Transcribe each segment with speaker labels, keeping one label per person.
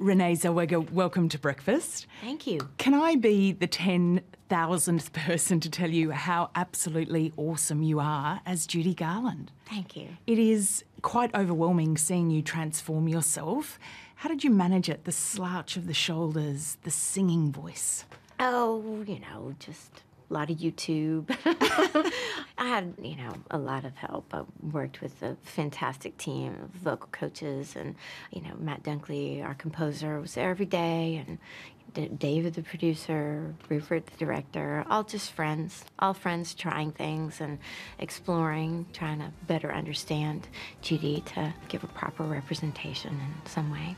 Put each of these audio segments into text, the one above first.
Speaker 1: Renee Zellweger, welcome to breakfast.
Speaker 2: Thank you.
Speaker 1: Can I be the 10,000th person to tell you how absolutely awesome you are as Judy Garland?
Speaker 2: Thank you.
Speaker 1: It is quite overwhelming seeing you transform yourself. How did you manage it? The slouch of the shoulders, the singing voice.
Speaker 2: Oh, you know, just a lot of YouTube. I had, you know, a lot of help. I worked with a fantastic team of vocal coaches, and you know, Matt Dunkley, our composer, was there every day, and David, the producer, Rupert, the director, all just friends, all friends trying things and exploring, trying to better understand Judy to give a proper representation in some way.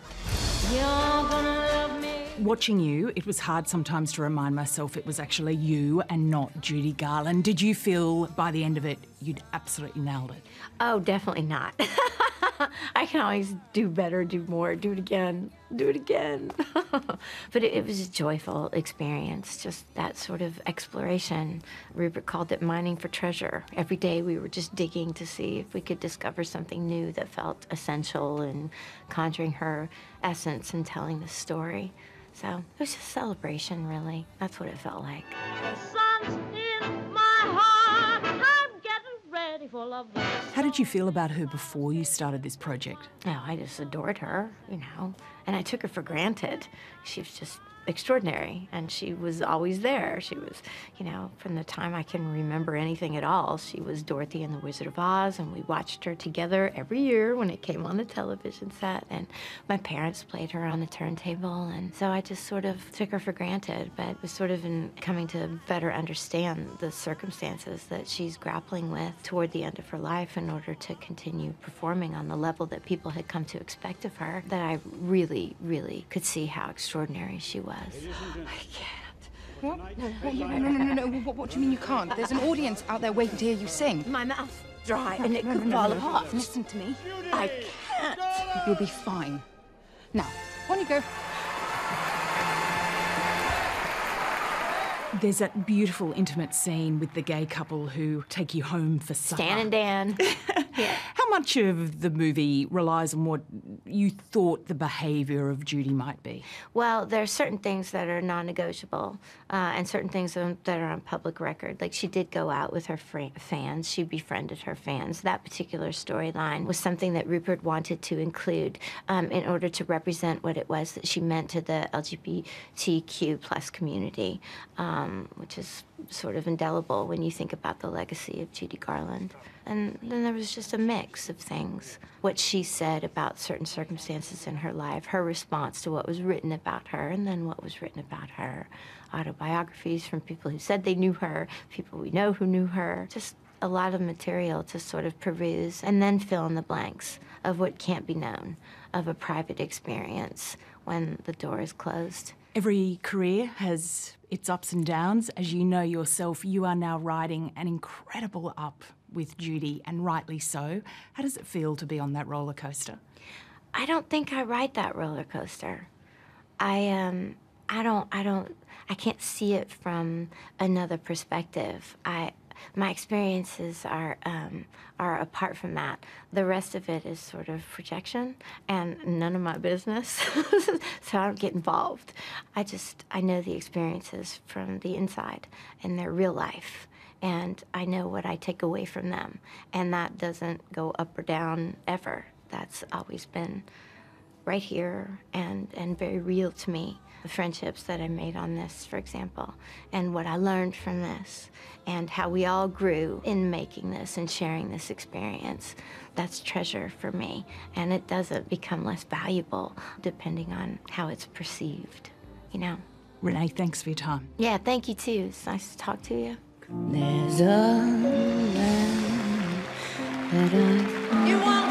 Speaker 1: Watching you, it was hard sometimes to remind myself it was actually you and not Judy Garland. Did you feel by the end of it you'd absolutely nailed it?
Speaker 2: Oh, definitely not. I can always do better, do more, do it again, do it again. but it, it, was a joyful experience, just that sort of exploration. Rupert called it mining for treasure. Every day we were just digging to see if we could discover something new that felt essential and conjuring her essence and telling the story. So it was just a celebration, really. That's what it felt like.
Speaker 1: How did you feel about her before you started this project?
Speaker 2: Oh, I just adored her, you know, and I took her for granted. She was just extraordinary and she was always there. She was you know from the time i can remember anything at all she was dorothy in the wizard of oz and we watched her together every year when it came on the television set and my parents played her on the turntable and so i just sort of took her for granted but was sort of in coming to better understand the circumstances that she's grappling with toward the end of her life in order to continue performing on the level that people had come to expect of her that i really really could see how extraordinary she was was. I can't.
Speaker 3: What? No, no, no, no, no, no. What, what do you mean you can't? There's an audience out there waiting to hear you sing.
Speaker 2: My mouth's dry and it could fall apart.
Speaker 3: Listen to me.
Speaker 2: I can't.
Speaker 3: You'll be fine. Now, on you go.
Speaker 1: There's that beautiful intimate scene with the gay couple who take you home for supper.
Speaker 2: Stan and Dan.
Speaker 1: yeah. How much of the movie relies on what you thought the behaviour of Judy might be?
Speaker 2: Well, there are certain things that are non-negotiable, uh, and certain things that are on public record. Like she did go out with her fans; she befriended her fans. That particular storyline was something that Rupert wanted to include um, in order to represent what it was that she meant to the LGBTQ plus community. Um, which is sort of indelible when you think about the legacy of Judy Garland. And then there was just a mix of things. What she said about certain circumstances in her life, her response to what was written about her, and then what was written about her. Autobiographies from people who said they knew her, people we know who knew her. Just a lot of material to sort of peruse and then fill in the blanks of what can't be known, of a private experience when the door is closed.
Speaker 1: Every career has its ups and downs. As you know yourself, you are now riding an incredible up with Judy, and rightly so. How does it feel to be on that roller coaster?
Speaker 2: I don't think I ride that roller coaster. I um I don't I don't I can't see it from another perspective. I my experiences are um, are apart from that. The rest of it is sort of projection and none of my business, so I don't get involved. I just I know the experiences from the inside and their real life, and I know what I take away from them, and that doesn't go up or down ever. That's always been right here and and very real to me the friendships that I made on this, for example, and what I learned from this, and how we all grew in making this and sharing this experience. That's treasure for me, and it doesn't become less valuable depending on how it's perceived, you know.
Speaker 1: Renee, thanks for your time.
Speaker 2: Yeah, thank you too. It's nice to talk to you.
Speaker 4: There's a land that I